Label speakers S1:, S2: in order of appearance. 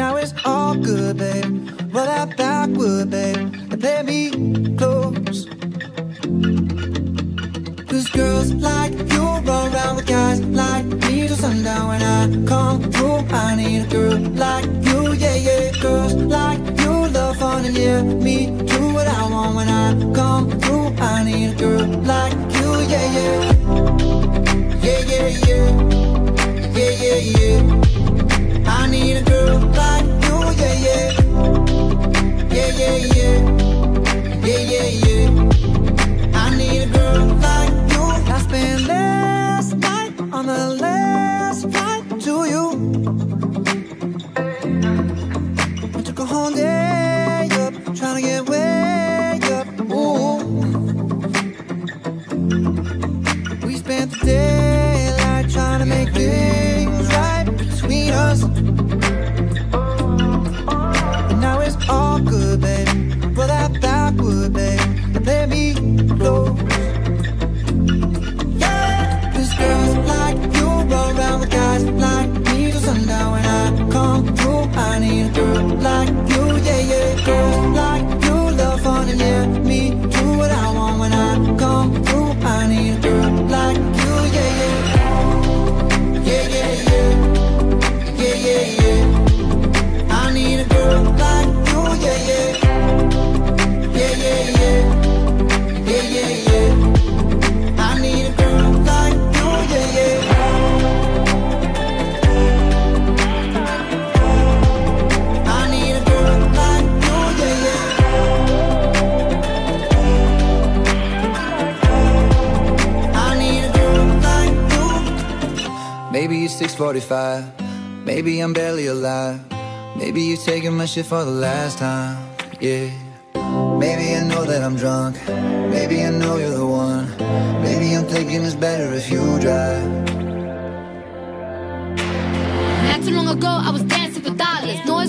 S1: Now it's all good, babe. Roll that Backwood, babe, and play me close. Cause girls like you run around with guys like me till sundown when I come through. I need a girl like you, yeah, yeah. Girls like you love fun and yeah, me do what I want when I come through. Trying to get way up. We spent the daylight trying to make things right between us. Maybe it's 6:45. Maybe I'm barely alive. Maybe you're taking my shit for the last time. Yeah. Maybe I know that I'm drunk. Maybe I know you're the one. Maybe I'm thinking it's better if you drive.
S2: Not too long ago, I was